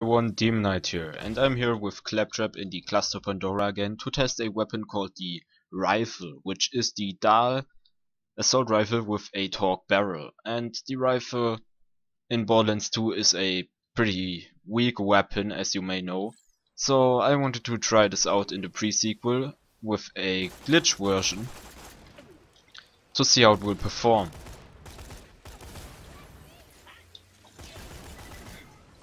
One Demonite here, and I'm here with Claptrap in the Cluster Pandora again to test a weapon called the Rifle, which is the Dahl assault rifle with a Torgue barrel. And the rifle in Borderlands 2 is a pretty weak weapon, as you may know. So I wanted to try this out in the pre-sequel with a glitch version to see how it will perform.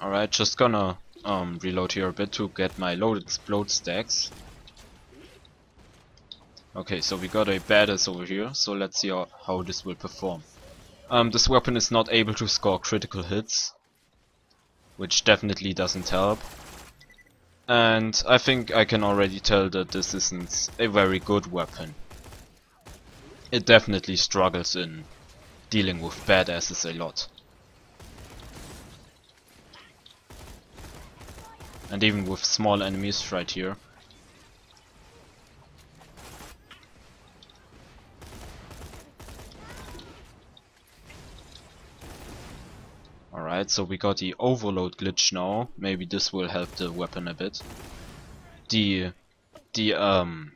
Alright, just gonna um, reload here a bit to get my load explode stacks. Okay, so we got a badass over here, so let's see how, how this will perform. Um, this weapon is not able to score critical hits, which definitely doesn't help. And I think I can already tell that this isn't a very good weapon. It definitely struggles in dealing with badasses a lot. And even with small enemies right here. Alright, so we got the overload glitch now. Maybe this will help the weapon a bit. The the um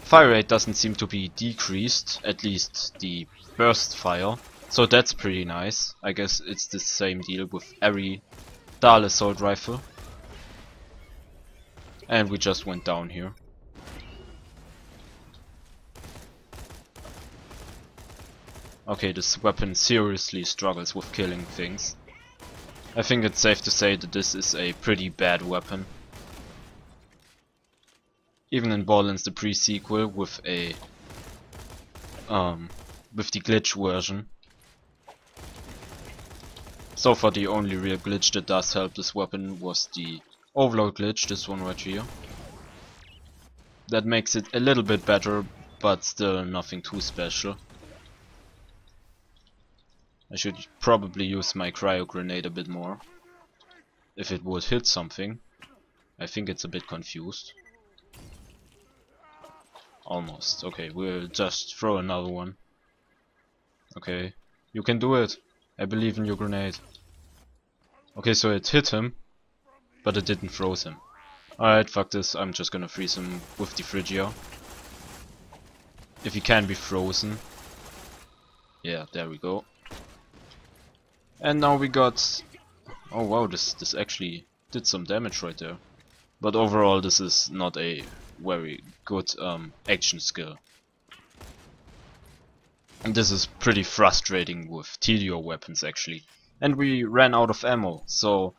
fire rate doesn't seem to be decreased, at least the burst fire. So that's pretty nice. I guess it's the same deal with every Dahl assault rifle. And we just went down here. Okay, this weapon seriously struggles with killing things. I think it's safe to say that this is a pretty bad weapon. Even in Borderlands the pre-sequel with a um with the glitch version, so far the only real glitch that does help this weapon was the overload glitch, this one right here. That makes it a little bit better, but still nothing too special. I should probably use my cryo grenade a bit more. If it would hit something. I think it's a bit confused. Almost. Okay, we'll just throw another one. Okay. You can do it. I believe in your grenade. Okay, so it hit him, but it didn't froze him. Alright, fuck this, I'm just gonna freeze him with the Fridgia. If he can be frozen. Yeah, there we go. And now we got... Oh wow, this, this actually did some damage right there. But overall this is not a very good um, action skill. And this is pretty frustrating with TDO weapons actually and we ran out of ammo. So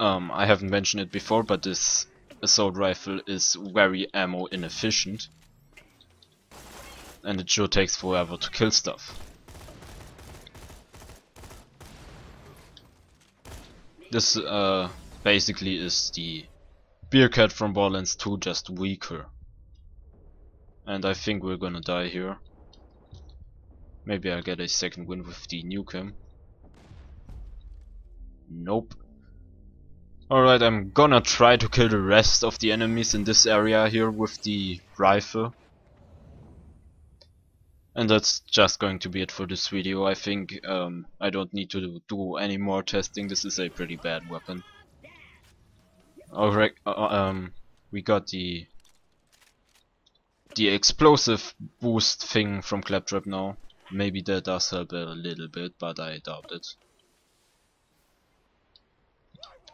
um, I haven't mentioned it before, but this assault rifle is very ammo inefficient, and it sure takes forever to kill stuff. This uh, basically is the Bearcat from Borderlands 2 just weaker. And I think we're gonna die here. Maybe I'll get a second win with the Nukem. Nope. Alright, I'm gonna try to kill the rest of the enemies in this area here with the rifle. And that's just going to be it for this video. I think um, I don't need to do any more testing. This is a pretty bad weapon. Alright, uh, uh, um, we got the the explosive boost thing from Claptrap now. Maybe that does help a little bit, but I doubt it.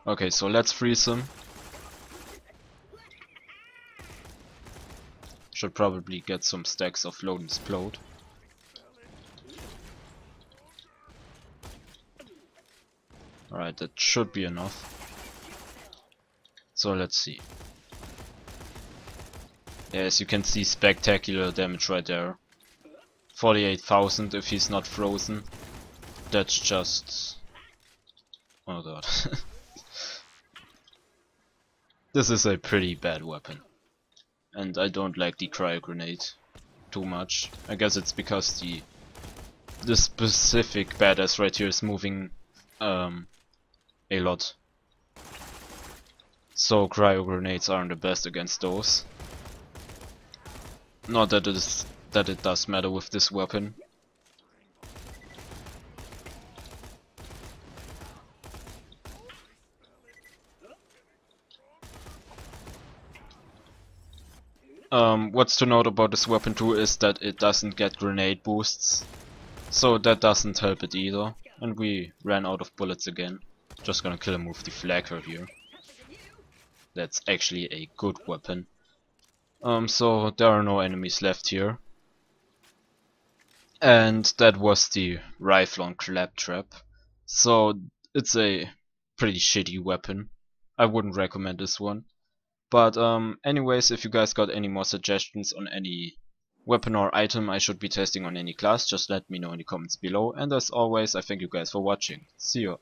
Okay, so let's freeze him. Should probably get some stacks of load and explode. Alright, that should be enough. So let's see. Yeah, as you can see, spectacular damage right there. 48,000 if he's not frozen. That's just... Oh god. This is a pretty bad weapon. And I don't like the cryo grenade too much. I guess it's because the the specific badass right here is moving um, a lot. So cryo grenades aren't the best against those. Not that it is that it does matter with this weapon. Um, what's to note about this weapon too is that it doesn't get grenade boosts. So that doesn't help it either. And we ran out of bullets again. Just gonna kill him with the Flakker here. That's actually a good weapon. Um, so there are no enemies left here. And that was the rifle on Claptrap. So it's a pretty shitty weapon. I wouldn't recommend this one. But um, anyways, if you guys got any more suggestions on any weapon or item I should be testing on any class, just let me know in the comments below. And as always, I thank you guys for watching. See you.